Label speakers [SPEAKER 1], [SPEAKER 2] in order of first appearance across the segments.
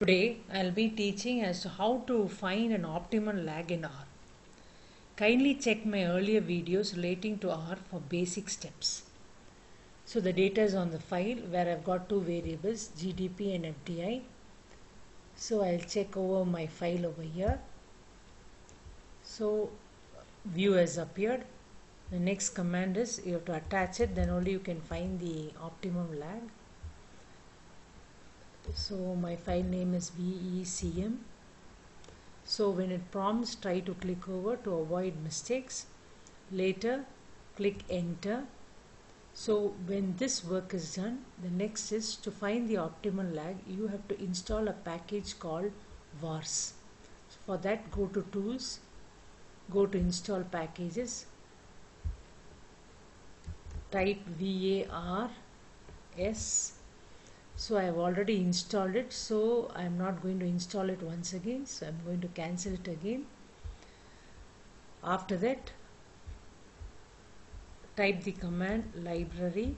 [SPEAKER 1] Today I'll be teaching as to how to find an optimal lag in R. Kindly check my earlier videos relating to R for basic steps. So the data is on the file where I've got two variables GDP and FDI. So I'll check over my file over here. So view has appeared. The next command is you have to attach it then only you can find the optimum lag so my file name is vecm so when it prompts try to click over to avoid mistakes. Later click enter. So when this work is done the next is to find the optimal lag you have to install a package called vars. For that go to tools go to install packages. Type vars so I have already installed it. So I am not going to install it once again. So I am going to cancel it again. After that type the command library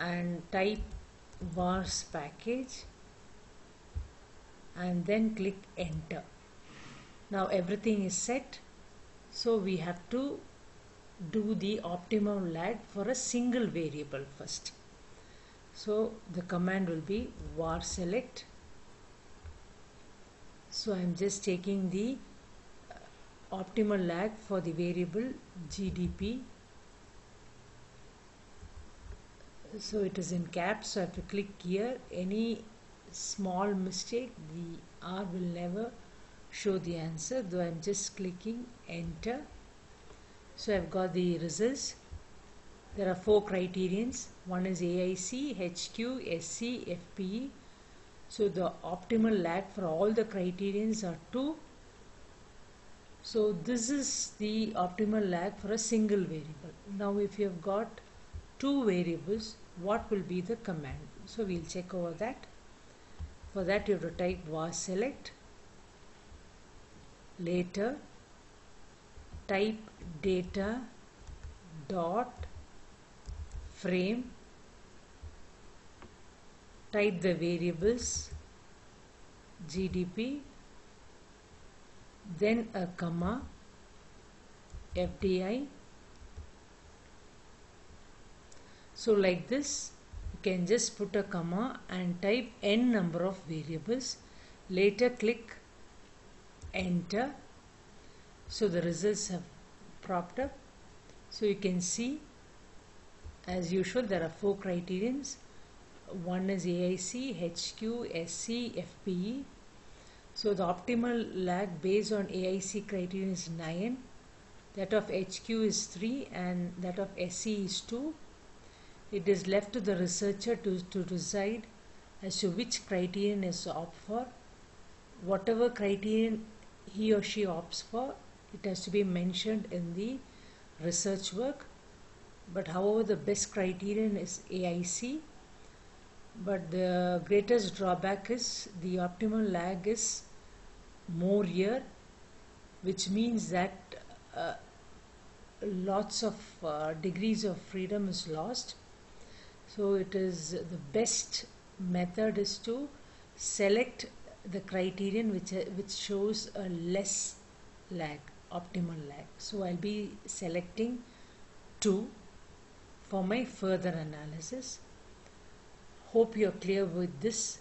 [SPEAKER 1] and type vars package and then click enter. Now everything is set. So we have to do the optimum lag for a single variable first so the command will be var select. So I'm just taking the uh, optimal lag for the variable GDP so it is in caps so I have to click here. Any small mistake the R will never show the answer though I'm just clicking enter. So I've got the results there are four criterions. One is AIC, HQ, SC, FPE so the optimal lag for all the criterions are 2 so this is the optimal lag for a single variable. Now if you have got two variables what will be the command? So we'll check over that. For that you have to type var select. Later type data dot frame type the variables GDP then a comma FDI so like this you can just put a comma and type n number of variables. Later click enter. So the results have propped up. So you can see as usual there are four criterions. One is AIC, HQ, SC, FPE so the optimal lag based on AIC criterion is 9 that of HQ is 3 and that of SC is 2 it is left to the researcher to, to decide as to which criterion is opt for. Whatever criterion he or she opts for it has to be mentioned in the research work but however the best criterion is AIC but the greatest drawback is the optimal lag is more here which means that uh, lots of uh, degrees of freedom is lost. So it is the best method is to select the criterion which uh, which shows a less lag optimal lag. So I'll be selecting 2 for my further analysis hope you're clear with this.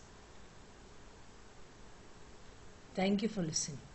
[SPEAKER 1] Thank you for listening